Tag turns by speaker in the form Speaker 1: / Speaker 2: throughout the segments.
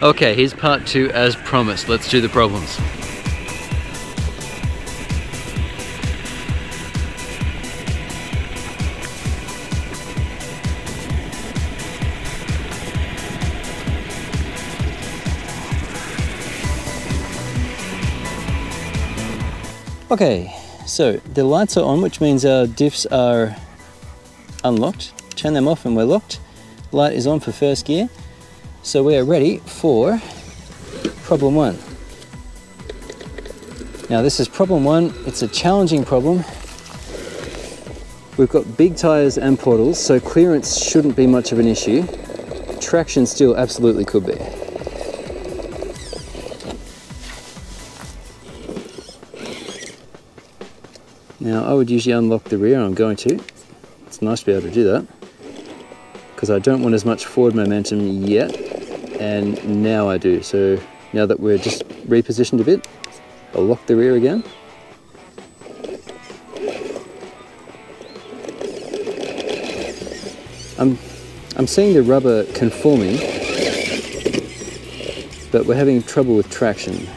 Speaker 1: Okay, here's part two as promised. Let's do the problems. Okay, so the lights are on, which means our diffs are unlocked. Turn them off and we're locked. Light is on for first gear. So we are ready for problem one. Now this is problem one. It's a challenging problem. We've got big tires and portals, so clearance shouldn't be much of an issue. Traction still absolutely could be. Now I would usually unlock the rear and I'm going to. It's nice to be able to do that because I don't want as much forward momentum yet and now I do. So now that we're just repositioned a bit, I'll lock the rear again. I'm, I'm seeing the rubber conforming, but we're having trouble with traction.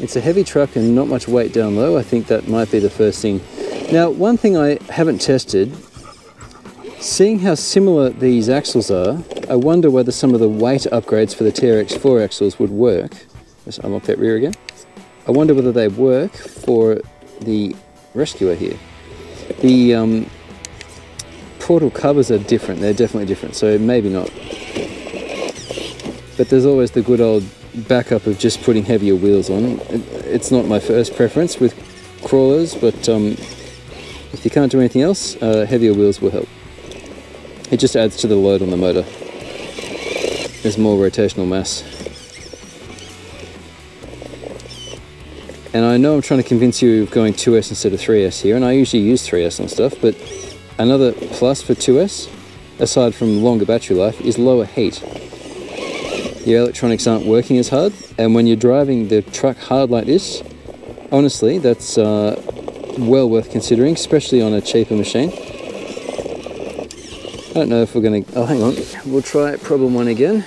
Speaker 1: It's a heavy truck and not much weight down low. I think that might be the first thing. Now, one thing I haven't tested, seeing how similar these axles are, I wonder whether some of the weight upgrades for the TRX4 axles would work. Let's unlock that rear again. I wonder whether they work for the Rescuer here. The um, portal covers are different, they're definitely different, so maybe not. But there's always the good old backup of just putting heavier wheels on. It's not my first preference with crawlers, but um, if you can't do anything else, uh, heavier wheels will help. It just adds to the load on the motor. There's more rotational mass. And I know I'm trying to convince you of going 2S instead of 3S here, and I usually use 3S on stuff, but another plus for 2S, aside from longer battery life, is lower heat. Your electronics aren't working as hard, and when you're driving the truck hard like this, honestly, that's uh, well worth considering, especially on a cheaper machine. Don't know if we're to... Oh, hang on. We'll try problem one again.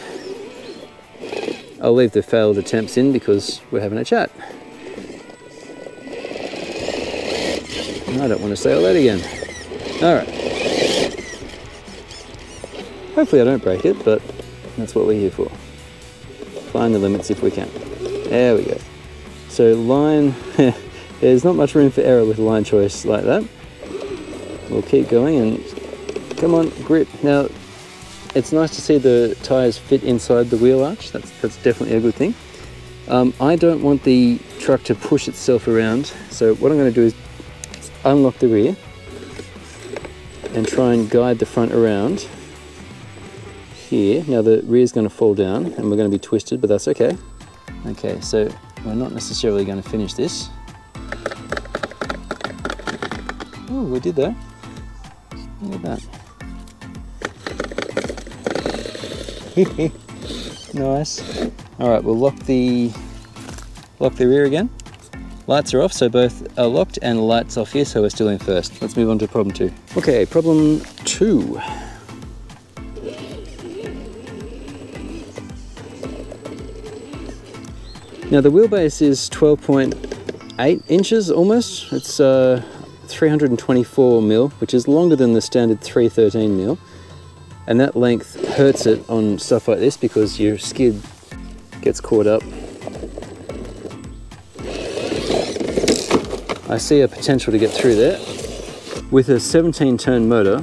Speaker 1: I'll leave the failed attempts in because we're having a chat. I don't want to say all that again. All right. Hopefully I don't break it, but that's what we're here for. Find the limits if we can. There we go. So line, there's not much room for error with line choice like that. We'll keep going and come on, grip. Now, it's nice to see the tires fit inside the wheel arch. That's, that's definitely a good thing. Um, I don't want the truck to push itself around. So what I'm gonna do is unlock the rear and try and guide the front around here. Now the rear is going to fall down and we're going to be twisted, but that's okay. Okay, so we're not necessarily going to finish this. Oh, we did that. Look at that. nice. All right, we'll lock the lock the rear again. Lights are off, so both are locked, and lights off here, so we're still in first. Let's move on to problem two. Okay, problem two. Now the wheelbase is 12.8 inches almost. It's uh, 324 mil, which is longer than the standard 313 mil. And that length hurts it on stuff like this because your skid gets caught up. I see a potential to get through there. With a 17 turn motor,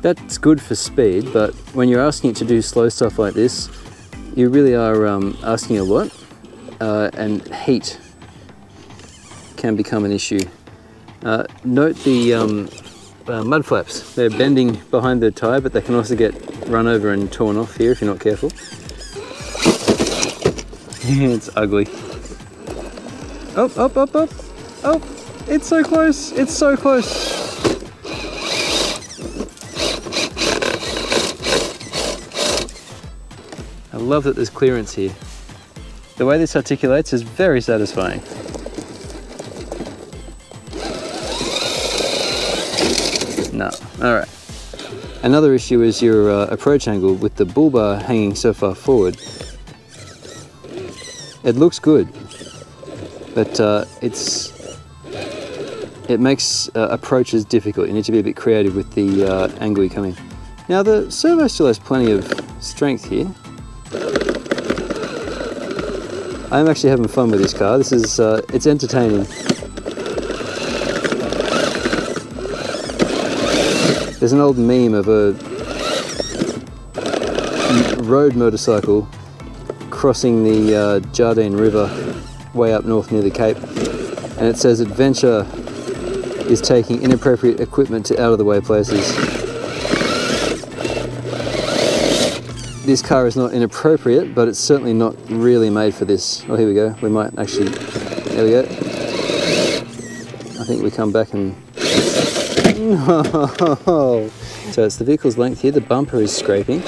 Speaker 1: that's good for speed, but when you're asking it to do slow stuff like this, you really are um, asking a lot uh, and heat can become an issue. Uh, note the um, uh, mud flaps. They're bending behind the tyre, but they can also get run over and torn off here if you're not careful. it's ugly. Oh, up, up, up. Oh, it's so close. It's so close. I love that there's clearance here. The way this articulates is very satisfying. No, all right. Another issue is your uh, approach angle with the bull bar hanging so far forward. It looks good, but uh, it's it makes uh, approaches difficult. You need to be a bit creative with the uh, angle you're coming. Now the servo still has plenty of strength here. I'm actually having fun with this car. This is, uh, it's entertaining. There's an old meme of a road motorcycle crossing the uh, Jardine River way up north near the Cape and it says adventure is taking inappropriate equipment to out of the way places. This car is not inappropriate, but it's certainly not really made for this. Oh, here we go. We might actually, there we go. I think we come back and, So it's the vehicle's length here. The bumper is scraping.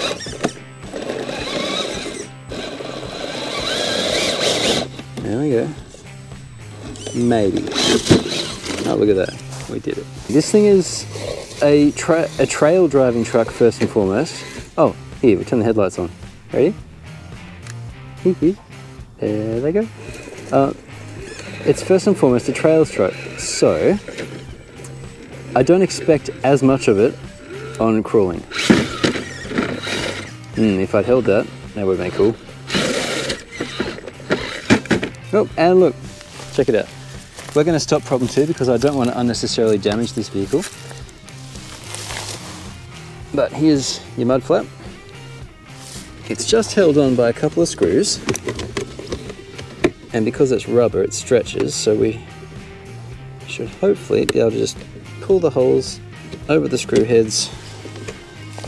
Speaker 1: There we go. Maybe. Oh, look at that. We did it. This thing is a, tra a trail driving truck first and foremost. Oh, here, we turn the headlights on. Ready? there they go. Uh, it's first and foremost a trail truck, so I don't expect as much of it on crawling. Hmm, if I'd held that, that would have been cool. Oh, and look, check it out. We're going to stop problem two because I don't want to unnecessarily damage this vehicle. But here's your mud flap. It's just held on by a couple of screws. And because it's rubber, it stretches, so we should hopefully be able to just pull the holes over the screw heads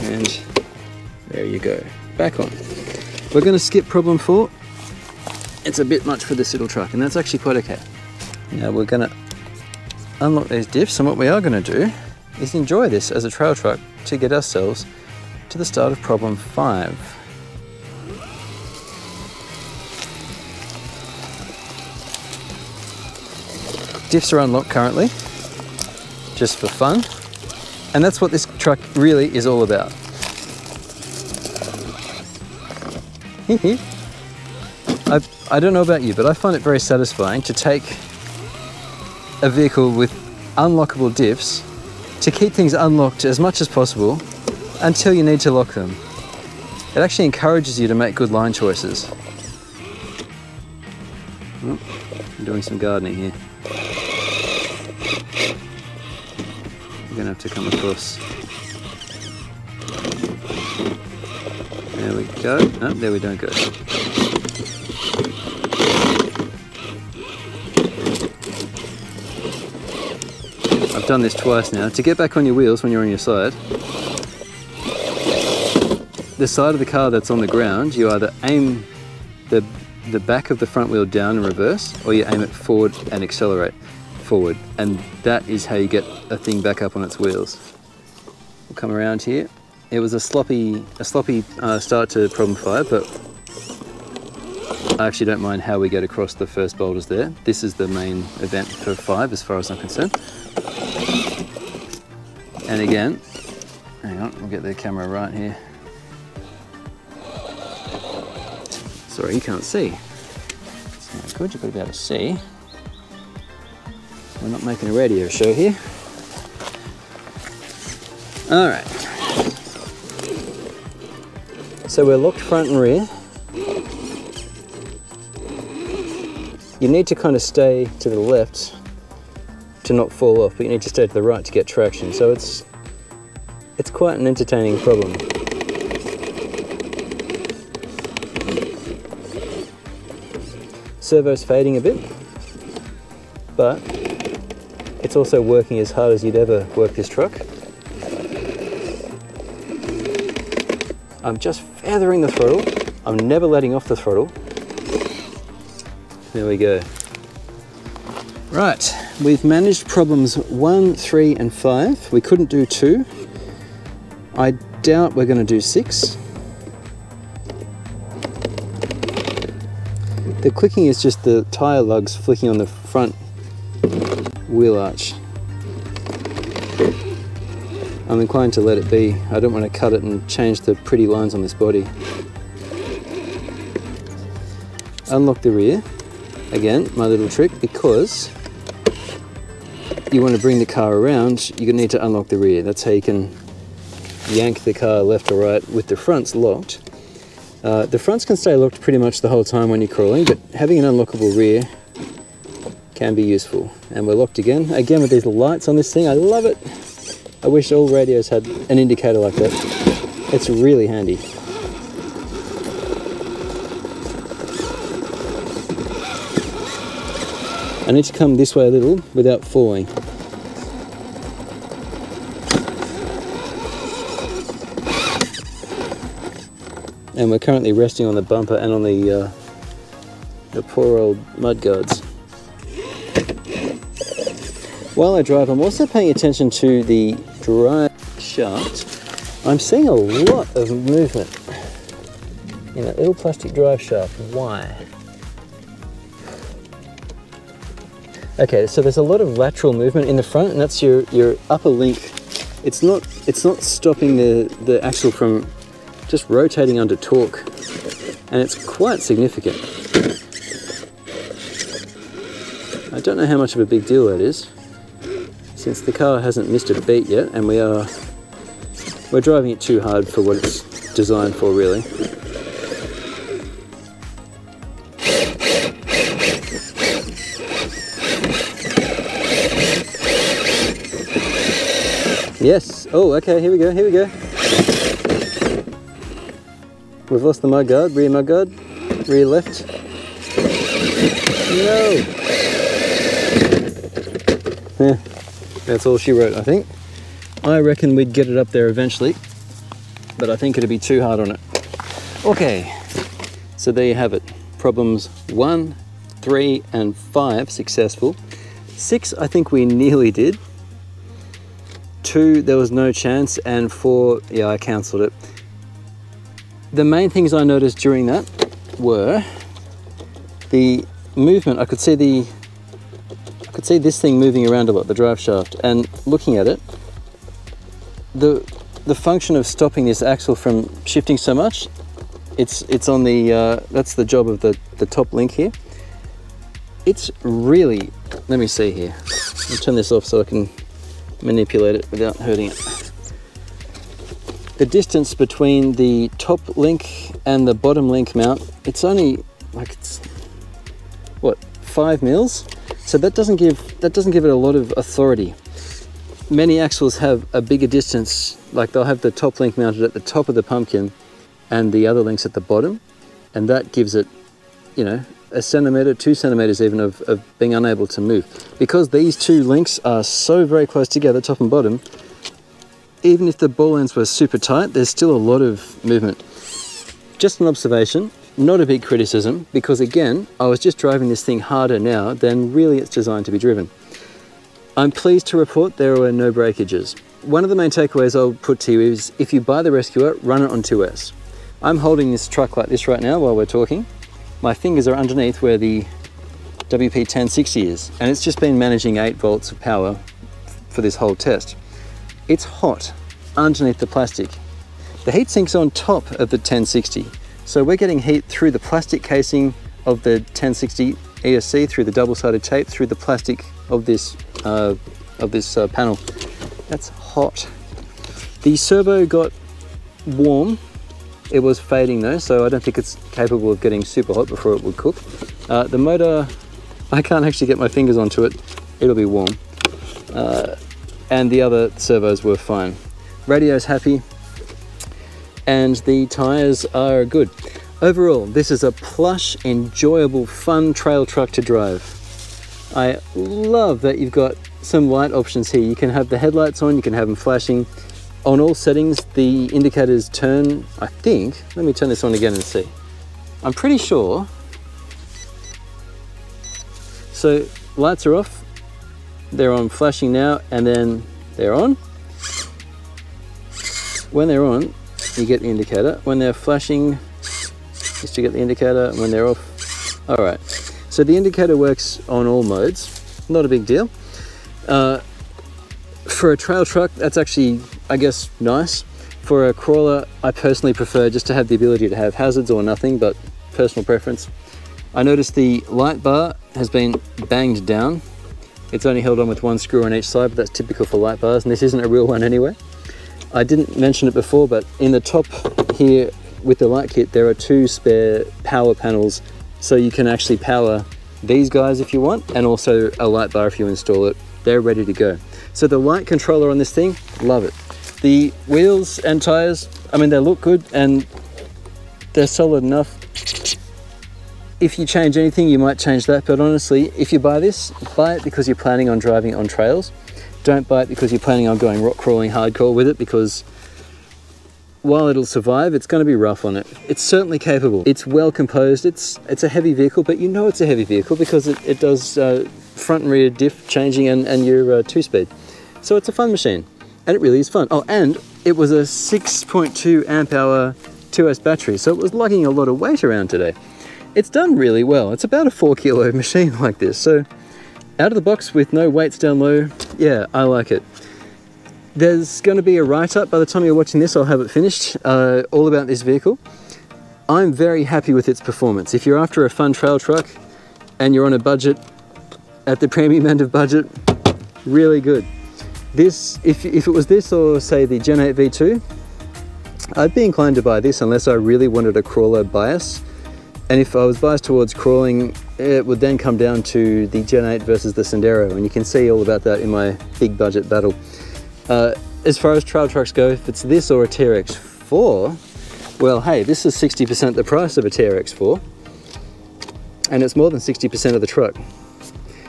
Speaker 1: and there you go, back on. We're going to skip problem four. It's a bit much for this little truck and that's actually quite okay. Now we're going to unlock these diffs and what we are going to do is enjoy this as a trail truck to get ourselves to the start of problem five. Diffs are unlocked currently, just for fun. And that's what this truck really is all about. I, I don't know about you, but I find it very satisfying to take a vehicle with unlockable diffs to keep things unlocked as much as possible until you need to lock them. It actually encourages you to make good line choices. Oh, I'm doing some gardening here. Gonna have to come across. There we go. Oh, there we don't go. I've done this twice now. To get back on your wheels when you're on your side, the side of the car that's on the ground, you either aim the, the back of the front wheel down and reverse, or you aim it forward and accelerate forward. And that is how you get a thing back up on its wheels. We'll come around here. It was a sloppy, a sloppy uh, start to problem five, but I actually don't mind how we get across the first boulders there. This is the main event for five as far as I'm concerned. And again, hang on, we'll get the camera right here. Sorry, you can't see. It's not good, you've got to be able to see. We're not making a radio show here. All right. So we're locked front and rear. You need to kind of stay to the left to not fall off, but you need to stay to the right to get traction. So it's it's quite an entertaining problem. Servo's fading a bit, but it's also working as hard as you'd ever work this truck. I'm just feathering the throttle. I'm never letting off the throttle. There we go. Right, we've managed problems one, three, and five. We couldn't do two. I doubt we're going to do six. The clicking is just the tyre lugs flicking on the front wheel arch. I'm inclined to let it be. I don't want to cut it and change the pretty lines on this body. Unlock the rear. Again, my little trick, because you want to bring the car around, you're going to need to unlock the rear. That's how you can yank the car left or right with the fronts locked. Uh, the fronts can stay locked pretty much the whole time when you're crawling, but having an unlockable rear can be useful. And we're locked again. Again with these lights on this thing, I love it. I wish all radios had an indicator like that. It's really handy. I need to come this way a little without falling. And we're currently resting on the bumper and on the, uh, the poor old mud guards. While I drive, I'm also paying attention to the drive shaft. I'm seeing a lot of movement in that little plastic drive shaft. Why? Okay, so there's a lot of lateral movement in the front, and that's your, your upper link. It's not it's not stopping the, the axle from just rotating under torque, and it's quite significant. I don't know how much of a big deal that is, since the car hasn't missed a beat yet, and we are we're driving it too hard for what it's designed for, really. Yes. Oh, okay. Here we go. Here we go. We've lost the mud guard. Rear mud guard. Rear left. No. Yeah. That's all she wrote, I think. I reckon we'd get it up there eventually, but I think it'd be too hard on it. Okay. So there you have it. Problems one, three, and five successful. Six, I think we nearly did two, there was no chance, and four, yeah, I cancelled it. The main things I noticed during that were the movement. I could see the, could see this thing moving around a lot, the drive shaft, and looking at it, the the function of stopping this axle from shifting so much, it's it's on the uh, that's the job of the the top link here. It's really, let me see here. I'll turn this off so I can manipulate it without hurting it. The distance between the top link and the bottom link mount, it's only like it's what five mils. So that doesn't give that doesn't give it a lot of authority. Many axles have a bigger distance, like they'll have the top link mounted at the top of the pumpkin and the other links at the bottom, and that gives it, you know, a centimeter, two centimeters even of, of being unable to move. Because these two links are so very close together, top and bottom, even if the ball ends were super tight, there's still a lot of movement. Just an observation, not a big criticism, because again, I was just driving this thing harder now than really it's designed to be driven. I'm pleased to report there were no breakages. One of the main takeaways I'll put to you is if you buy the Rescuer, run it on 2S. I'm holding this truck like this right now while we're talking my fingers are underneath where the WP1060 is, and it's just been managing 8 volts of power for this whole test. It's hot underneath the plastic. The heatsink's on top of the 1060, so we're getting heat through the plastic casing of the 1060 ESC, through the double-sided tape, through the plastic of this uh, of this uh, panel. That's hot. The servo got warm it was fading though, so I don't think it's capable of getting super hot before it would cook. Uh, the motor, I can't actually get my fingers onto it. It'll be warm. Uh, and the other servos were fine. Radio's happy, and the tires are good. Overall, this is a plush, enjoyable, fun trail truck to drive. I love that you've got some light options here. You can have the headlights on, you can have them flashing, on all settings, the indicators turn, I think, let me turn this on again and see. I'm pretty sure. So lights are off, they're on flashing now, and then they're on. When they're on, you get the indicator. When they're flashing, just to get the indicator. When they're off, all right. So the indicator works on all modes, not a big deal. Uh, for a trail truck, that's actually I guess, nice. For a crawler, I personally prefer just to have the ability to have hazards or nothing, but personal preference. I noticed the light bar has been banged down. It's only held on with one screw on each side, but that's typical for light bars, and this isn't a real one anyway. I didn't mention it before, but in the top here with the light kit, there are two spare power panels, so you can actually power these guys if you want, and also a light bar if you install it. They're ready to go. So the light controller on this thing, love it. The wheels and tires, I mean, they look good and they're solid enough if you change anything, you might change that. But honestly, if you buy this, buy it because you're planning on driving on trails. Don't buy it because you're planning on going rock crawling hardcore with it because while it'll survive, it's going to be rough on it. It's certainly capable. It's well composed. It's it's a heavy vehicle, but you know it's a heavy vehicle because it, it does uh, front and rear diff changing and, and your uh, two-speed. So it's a fun machine. And it really is fun. Oh, and it was a 6.2 amp hour 2S battery, so it was lugging a lot of weight around today it's done really well. It's about a four kilo machine like this. So out of the box with no weights down low, yeah, I like it. There's going to be a write-up by the time you're watching this, I'll have it finished, uh, all about this vehicle. I'm very happy with its performance. If you're after a fun trail truck and you're on a budget, at the premium end of budget, really good. This, if, if it was this or say the Gen 8 V2, I'd be inclined to buy this unless I really wanted a crawler bias. And if I was biased towards crawling, it would then come down to the Gen 8 versus the Sendero, and you can see all about that in my big budget battle. Uh, as far as trail trucks go, if it's this or a TRX4, well, hey, this is 60% the price of a TRX4, and it's more than 60% of the truck.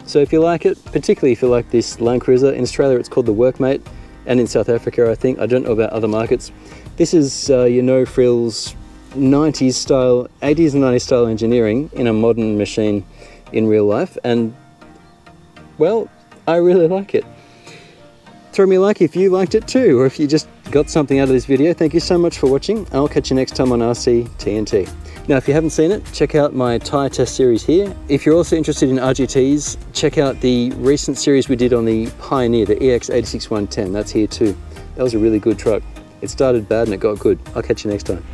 Speaker 1: So if you like it, particularly if you like this Land Cruiser, in Australia it's called the Workmate, and in South Africa I think, I don't know about other markets. This is uh, your no-frills 90s style, 80s and 90s style engineering in a modern machine in real life, and well, I really like it. Throw me a like if you liked it too, or if you just got something out of this video. Thank you so much for watching. I'll catch you next time on RC TNT. Now, if you haven't seen it, check out my tyre test series here. If you're also interested in RGTs, check out the recent series we did on the Pioneer, the EX86110. That's here too. That was a really good truck. It started bad and it got good. I'll catch you next time.